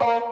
Bye.